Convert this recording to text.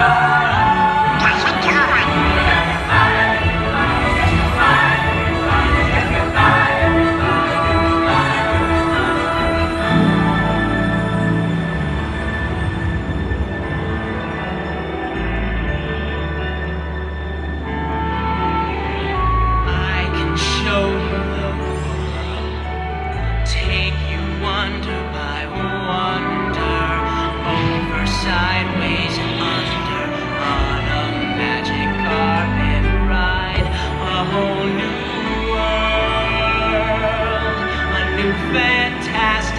goodbye. fantastic.